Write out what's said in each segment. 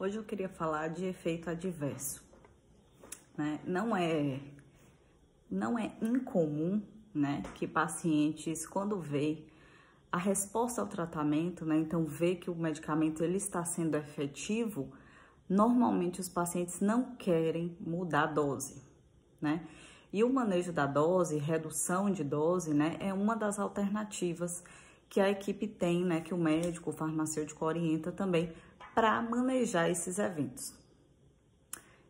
Hoje eu queria falar de efeito adverso. Né? Não é não é incomum, né, que pacientes quando vê a resposta ao tratamento, né, então vê que o medicamento ele está sendo efetivo, normalmente os pacientes não querem mudar a dose, né? E o manejo da dose, redução de dose, né, é uma das alternativas que a equipe tem, né, que o médico, o farmacêutico orienta também para manejar esses eventos.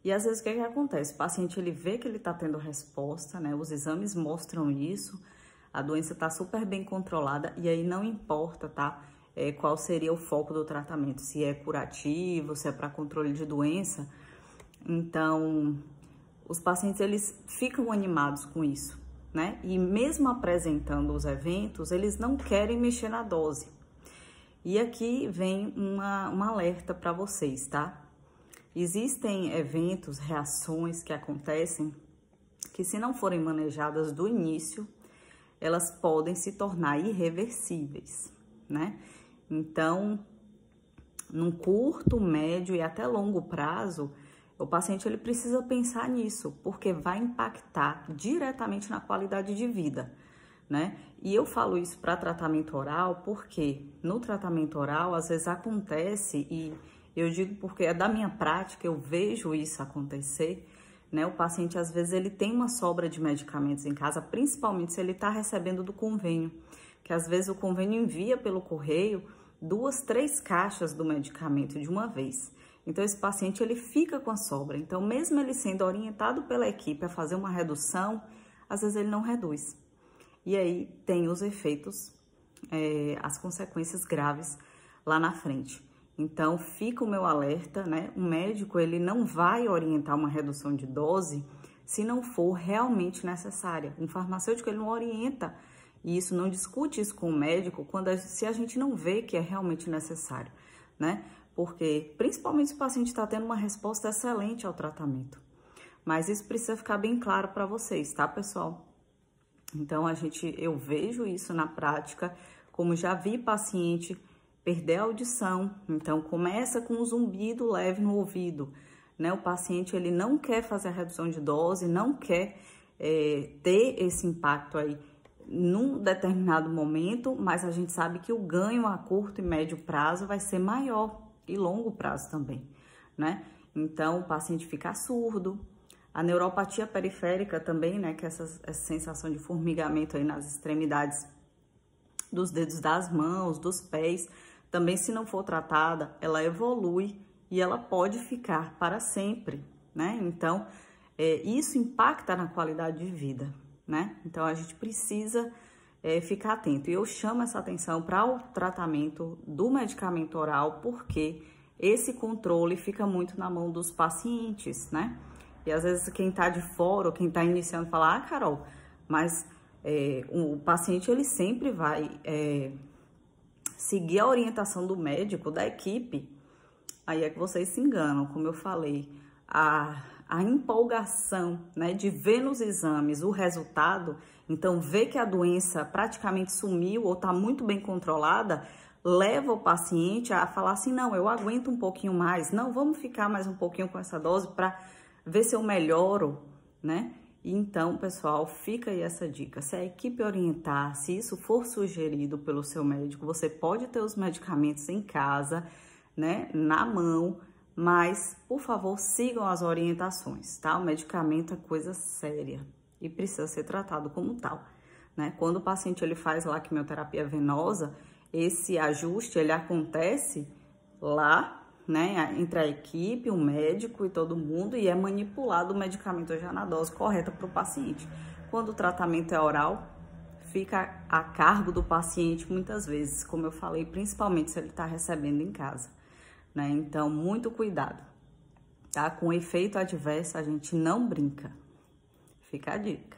E às vezes o que, que acontece? O paciente ele vê que ele está tendo resposta, né? Os exames mostram isso, a doença está super bem controlada e aí não importa, tá? É, qual seria o foco do tratamento, se é curativo, se é para controle de doença. Então, os pacientes eles ficam animados com isso, né? E mesmo apresentando os eventos, eles não querem mexer na dose. E aqui vem uma, um alerta para vocês, tá? Existem eventos, reações que acontecem que, se não forem manejadas do início, elas podem se tornar irreversíveis, né? Então, num curto, médio e até longo prazo, o paciente ele precisa pensar nisso, porque vai impactar diretamente na qualidade de vida né? E eu falo isso para tratamento oral porque no tratamento oral às vezes acontece e eu digo porque é da minha prática, eu vejo isso acontecer, né? O paciente às vezes ele tem uma sobra de medicamentos em casa, principalmente se ele está recebendo do convênio, que às vezes o convênio envia pelo correio duas, três caixas do medicamento de uma vez. Então esse paciente ele fica com a sobra. Então mesmo ele sendo orientado pela equipe a fazer uma redução, às vezes ele não reduz e aí tem os efeitos, é, as consequências graves lá na frente. Então, fica o meu alerta, né? O médico, ele não vai orientar uma redução de dose se não for realmente necessária. Um farmacêutico, ele não orienta isso, não discute isso com o médico quando a, se a gente não vê que é realmente necessário, né? Porque, principalmente se o paciente está tendo uma resposta excelente ao tratamento. Mas isso precisa ficar bem claro para vocês, tá, pessoal? Então, a gente, eu vejo isso na prática, como já vi paciente perder a audição, então começa com um zumbido leve no ouvido, né? O paciente, ele não quer fazer a redução de dose, não quer é, ter esse impacto aí num determinado momento, mas a gente sabe que o ganho a curto e médio prazo vai ser maior e longo prazo também, né? Então, o paciente fica surdo, a neuropatia periférica também, né, que é essa, essa sensação de formigamento aí nas extremidades dos dedos das mãos, dos pés, também se não for tratada, ela evolui e ela pode ficar para sempre, né? Então, é, isso impacta na qualidade de vida, né? Então, a gente precisa é, ficar atento. E eu chamo essa atenção para o tratamento do medicamento oral, porque esse controle fica muito na mão dos pacientes, né? E às vezes quem está de fora ou quem está iniciando fala, ah, Carol, mas é, o paciente ele sempre vai é, seguir a orientação do médico, da equipe. Aí é que vocês se enganam, como eu falei, a, a empolgação né, de ver nos exames o resultado, então ver que a doença praticamente sumiu ou está muito bem controlada, leva o paciente a falar assim, não, eu aguento um pouquinho mais, não, vamos ficar mais um pouquinho com essa dose para ver se eu melhoro, né? Então, pessoal, fica aí essa dica. Se a equipe orientar, se isso for sugerido pelo seu médico, você pode ter os medicamentos em casa, né, na mão, mas, por favor, sigam as orientações, tá? O medicamento é coisa séria e precisa ser tratado como tal, né? Quando o paciente ele faz lá quimioterapia venosa, esse ajuste ele acontece lá né, entre a equipe, o médico e todo mundo, e é manipulado o medicamento já na dose correta para o paciente. Quando o tratamento é oral, fica a cargo do paciente muitas vezes, como eu falei, principalmente se ele está recebendo em casa. Né? Então, muito cuidado. Tá? Com efeito adverso, a gente não brinca. Fica a dica.